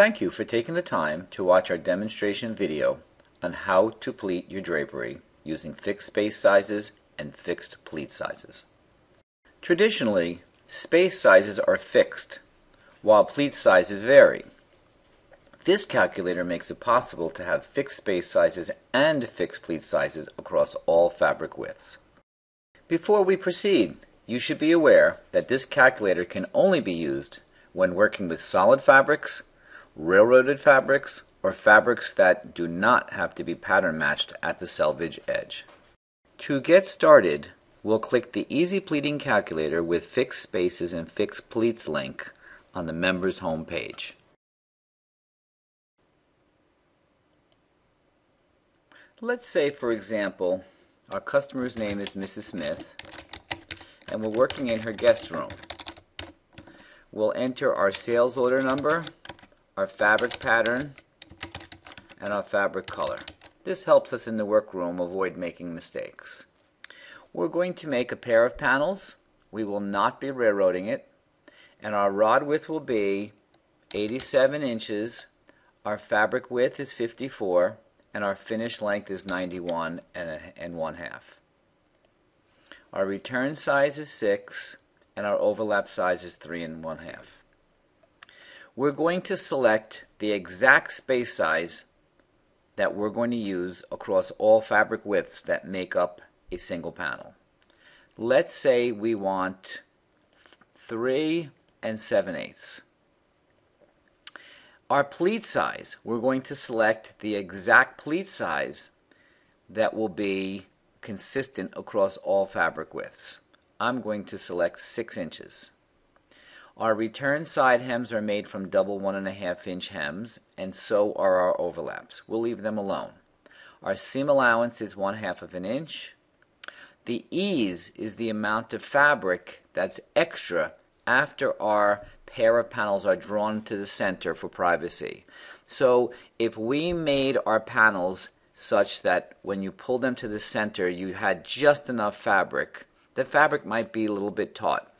Thank you for taking the time to watch our demonstration video on how to pleat your drapery using fixed space sizes and fixed pleat sizes. Traditionally, space sizes are fixed, while pleat sizes vary. This calculator makes it possible to have fixed space sizes and fixed pleat sizes across all fabric widths. Before we proceed, you should be aware that this calculator can only be used when working with solid fabrics, railroaded fabrics, or fabrics that do not have to be pattern matched at the selvage edge. To get started, we'll click the EZ Pleating Calculator with Fixed Spaces and Fixed Pleats link on the members home page. Let's say, for example, our customer's name is Mrs. Smith, and we're working in her guest room. We'll enter our sales order number, our fabric pattern, and our fabric color. This helps us in the workroom avoid making mistakes. We're going to make a pair of panels. We will not be railroading it. And our rod width will be 87 inches. Our fabric width is 54. And our finish length is 91 and, a, and 1 half. Our return size is 6. And our overlap size is 3 and 1 half. We're going to select the exact space size that we're going to use across all fabric widths that make up a single panel. Let's say we want 3 and 7 eighths. Our pleat size, we're going to select the exact pleat size that will be consistent across all fabric widths. I'm going to select 6 inches. Our return side hems are made from double one and a half inch hems, and so are our overlaps. We'll leave them alone. Our seam allowance is one half of an inch. The ease is the amount of fabric that's extra after our pair of panels are drawn to the center for privacy. So if we made our panels such that when you pull them to the center you had just enough fabric, the fabric might be a little bit taut.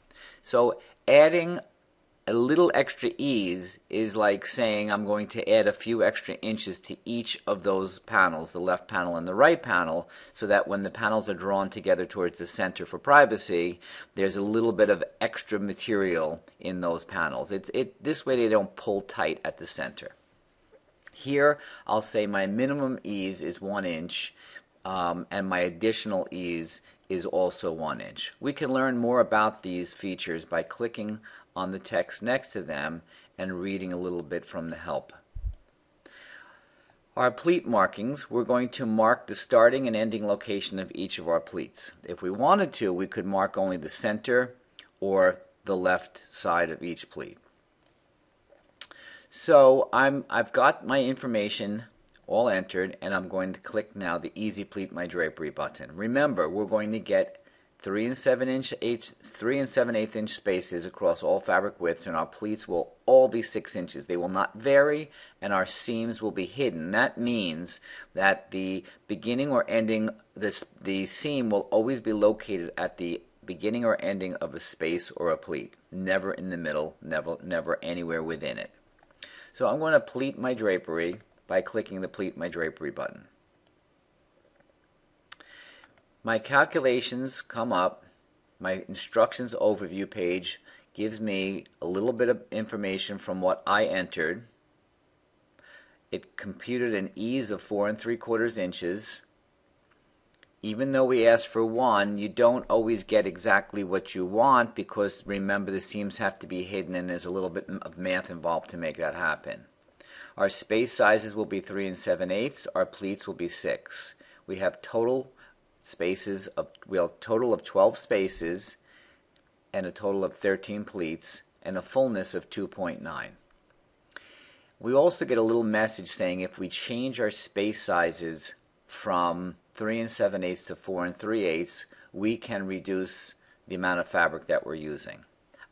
So adding a little extra ease is like saying I'm going to add a few extra inches to each of those panels, the left panel and the right panel, so that when the panels are drawn together towards the center for privacy, there's a little bit of extra material in those panels. It's, it, this way they don't pull tight at the center. Here, I'll say my minimum ease is one inch, um, and my additional ease is also one inch. We can learn more about these features by clicking on the text next to them and reading a little bit from the help. Our pleat markings, we're going to mark the starting and ending location of each of our pleats. If we wanted to, we could mark only the center or the left side of each pleat. So I'm, I've got my information all entered and I'm going to click now the EZ Pleat My Drapery button. Remember, we're going to get three and seven inch eight, three and seven eighth inch spaces across all fabric widths, and our pleats will all be six inches. They will not vary, and our seams will be hidden. That means that the beginning or ending this the seam will always be located at the beginning or ending of a space or a pleat, never in the middle, never never anywhere within it. So I'm going to pleat my drapery by clicking the pleat my drapery button my calculations come up. My instructions overview page gives me a little bit of information from what I entered. It computed an ease of four and three quarters inches. Even though we asked for one, you don't always get exactly what you want because remember the seams have to be hidden and there's a little bit of math involved to make that happen. Our space sizes will be 3 and 7 eighths. Our pleats will be 6. We have total spaces of we'll total of 12 spaces and a total of 13 pleats and a fullness of 2.9. We also get a little message saying if we change our space sizes from 3 and 7 eighths to 4 and 3 eighths, we can reduce the amount of fabric that we're using.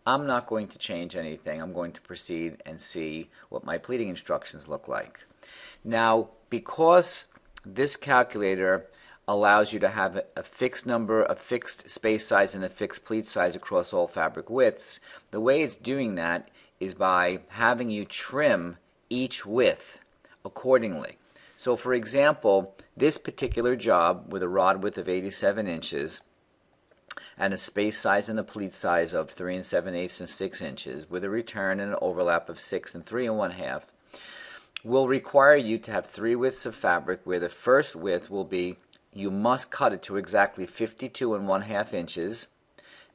I'm not going to change anything. I'm going to proceed and see what my pleating instructions look like. Now, because this calculator allows you to have a fixed number, a fixed space size, and a fixed pleat size across all fabric widths. The way it's doing that is by having you trim each width accordingly. So for example, this particular job with a rod width of 87 inches and a space size and a pleat size of 3 and 7 eighths and 6 inches with a return and an overlap of 6 and 3 and 1 half will require you to have three widths of fabric where the first width will be you must cut it to exactly 52 and 1 half inches.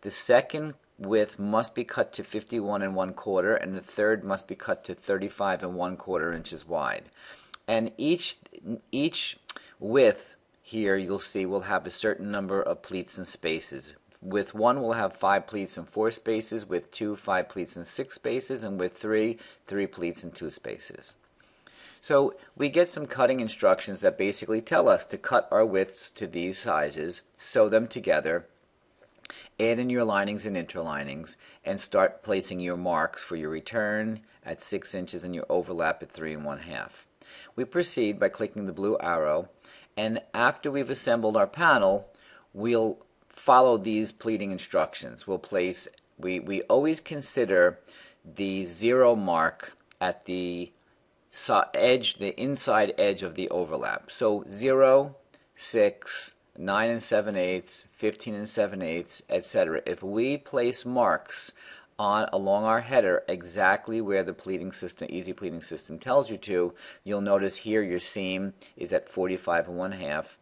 The second width must be cut to 51 and 1 quarter and the third must be cut to 35 and 1 quarter inches wide and each each width here you'll see will have a certain number of pleats and spaces. With one we'll have five pleats and four spaces, with two five pleats and six spaces, and with three three pleats and two spaces. So we get some cutting instructions that basically tell us to cut our widths to these sizes, sew them together, add in your linings and interlinings, and start placing your marks for your return at 6 inches and your overlap at 3 and 1 half. We proceed by clicking the blue arrow and after we've assembled our panel we'll follow these pleating instructions. We'll place, we, we always consider the zero mark at the edge, the inside edge of the overlap. So 0, 6, 9 and 7 eighths, 15 and 7 eighths, etc. If we place marks on along our header exactly where the pleating system, EZ pleating system tells you to. You'll notice here your seam is at 45 and one half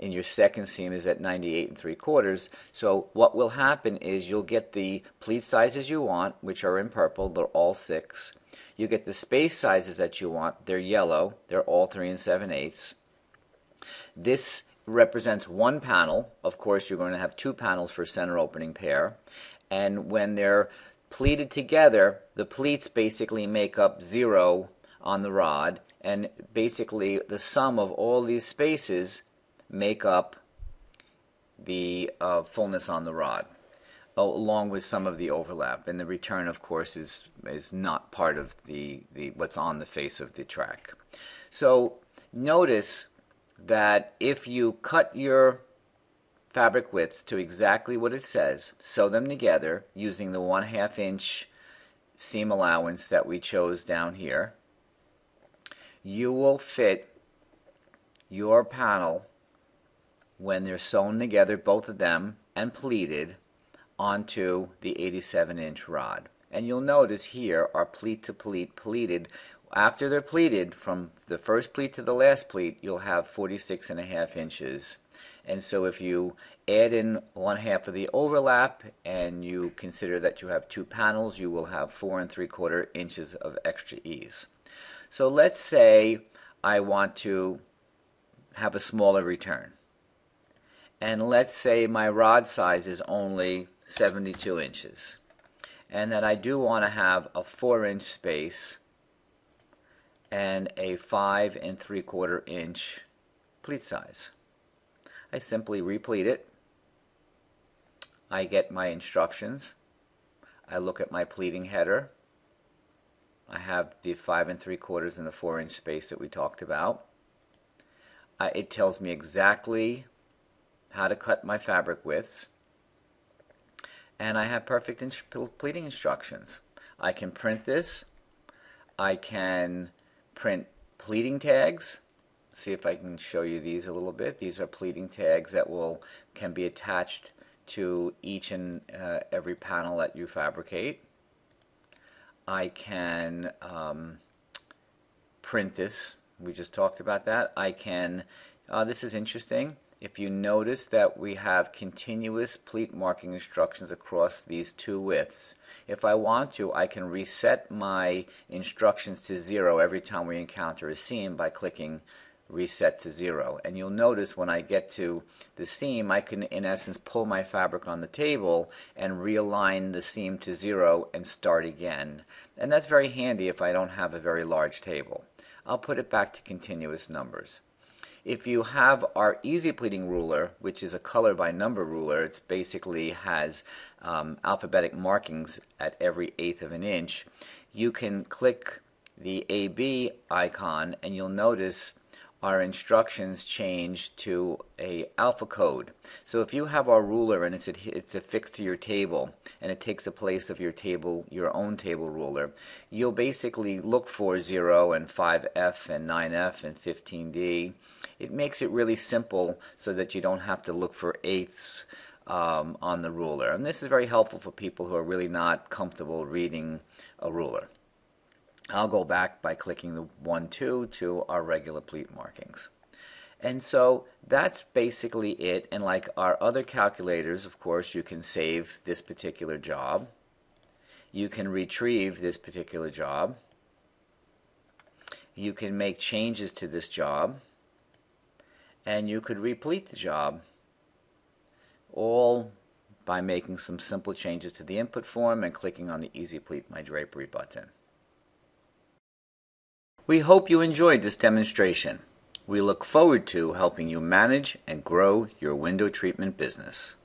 and your second seam is at 98 and three quarters. So what will happen is you'll get the pleat sizes you want, which are in purple, they're all six. You get the space sizes that you want, they're yellow, they're all three and seven eighths. This represents one panel. Of course, you're going to have two panels for center opening pair. And when they're pleated together, the pleats basically make up zero on the rod, and basically the sum of all these spaces make up the uh, fullness on the rod, along with some of the overlap. And the return, of course, is is not part of the, the what's on the face of the track. So notice that if you cut your fabric widths to exactly what it says, sew them together using the 1 half inch seam allowance that we chose down here, you will fit your panel when they're sewn together, both of them, and pleated onto the 87 inch rod. And you'll notice here are pleat to pleat pleated. After they're pleated, from the first pleat to the last pleat, you'll have 46 and a half inches and so if you add in one half of the overlap and you consider that you have two panels, you will have four and three quarter inches of extra ease. So let's say I want to have a smaller return. And let's say my rod size is only 72 inches. And that I do want to have a 4 inch space and a 5 and 3 quarter inch pleat size. I simply repleat it. I get my instructions. I look at my pleating header. I have the 5 and 3 quarters and the 4 inch space that we talked about. Uh, it tells me exactly how to cut my fabric widths. And I have perfect ins pleating instructions. I can print this. I can print pleating tags see if I can show you these a little bit. These are pleating tags that will can be attached to each and uh, every panel that you fabricate. I can um, print this. We just talked about that. I can, uh, this is interesting. If you notice that we have continuous pleat marking instructions across these two widths, if I want to, I can reset my instructions to zero every time we encounter a seam by clicking reset to zero. And you'll notice when I get to the seam, I can in essence pull my fabric on the table and realign the seam to zero and start again. And that's very handy if I don't have a very large table. I'll put it back to continuous numbers. If you have our EZ pleating ruler, which is a color by number ruler, it basically has um, alphabetic markings at every eighth of an inch, you can click the AB icon and you'll notice our instructions change to a alpha code. So if you have our ruler and it's it's affixed to your table and it takes the place of your table your own table ruler, you'll basically look for 0 and 5F and 9F and 15D. It makes it really simple so that you don't have to look for eighths um, on the ruler. And this is very helpful for people who are really not comfortable reading a ruler. I'll go back by clicking the 1, 2 to our regular pleat markings. And so that's basically it. And like our other calculators, of course, you can save this particular job. You can retrieve this particular job. You can make changes to this job. And you could repleat the job all by making some simple changes to the input form and clicking on the EZ Pleat My Drapery button. We hope you enjoyed this demonstration. We look forward to helping you manage and grow your window treatment business.